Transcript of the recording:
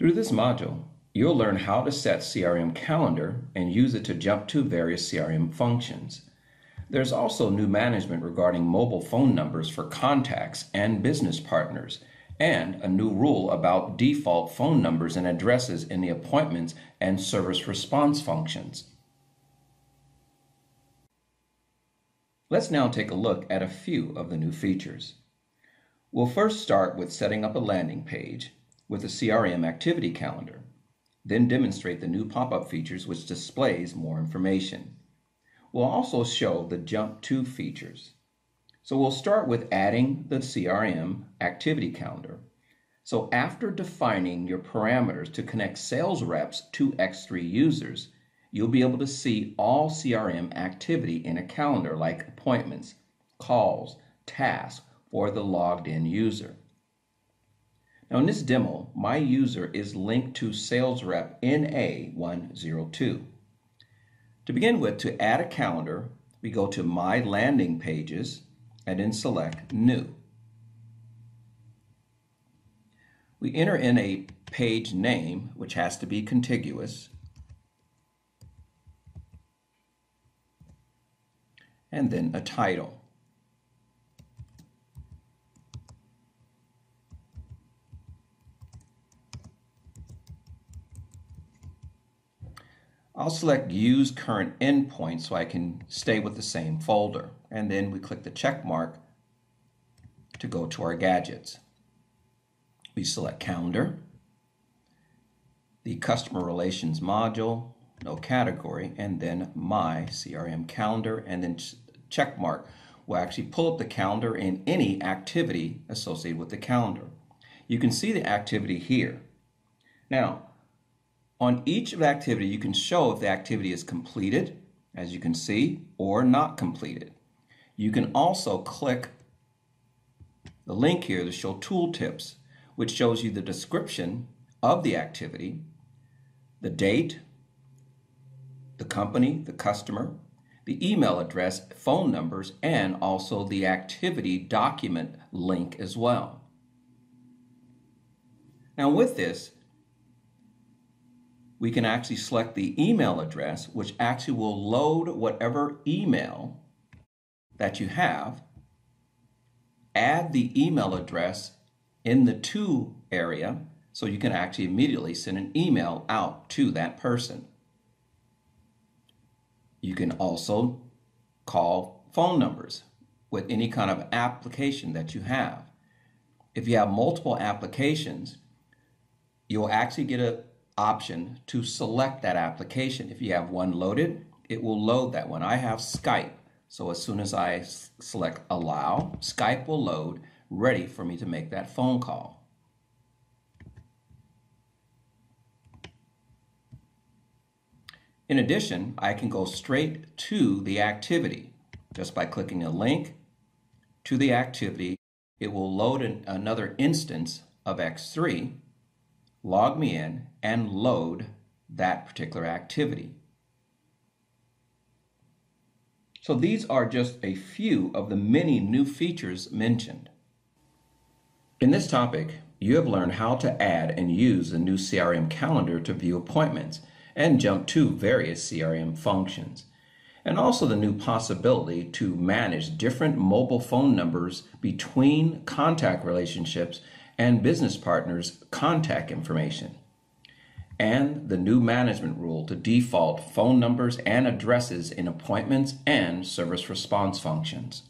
Through this module, you'll learn how to set CRM calendar and use it to jump to various CRM functions. There's also new management regarding mobile phone numbers for contacts and business partners, and a new rule about default phone numbers and addresses in the appointments and service response functions. Let's now take a look at a few of the new features. We'll first start with setting up a landing page with a CRM activity calendar, then demonstrate the new pop-up features which displays more information. We'll also show the Jump To features. So we'll start with adding the CRM activity calendar. So after defining your parameters to connect sales reps to X3 users, you'll be able to see all CRM activity in a calendar like appointments, calls, tasks for the logged in user. Now in this demo, my user is linked to sales rep NA102. To begin with, to add a calendar, we go to My Landing Pages and then select New. We enter in a page name, which has to be contiguous, and then a title. I'll select Use Current Endpoint so I can stay with the same folder. And then we click the check mark to go to our gadgets. We select Calendar, the Customer Relations module, no category, and then My CRM Calendar, and then check mark will actually pull up the calendar in any activity associated with the calendar. You can see the activity here. Now, on each activity, you can show if the activity is completed, as you can see, or not completed. You can also click the link here to show tooltips, which shows you the description of the activity, the date, the company, the customer, the email address, phone numbers, and also the activity document link as well. Now with this, we can actually select the email address, which actually will load whatever email that you have, add the email address in the to area, so you can actually immediately send an email out to that person. You can also call phone numbers with any kind of application that you have. If you have multiple applications, you'll actually get a option to select that application. If you have one loaded, it will load that one. I have Skype, so as soon as I select allow, Skype will load, ready for me to make that phone call. In addition, I can go straight to the activity just by clicking a link to the activity. It will load an, another instance of X3 log me in, and load that particular activity. So these are just a few of the many new features mentioned. In this topic, you have learned how to add and use the new CRM calendar to view appointments and jump to various CRM functions, and also the new possibility to manage different mobile phone numbers between contact relationships and business partners' contact information, and the new management rule to default phone numbers and addresses in appointments and service response functions.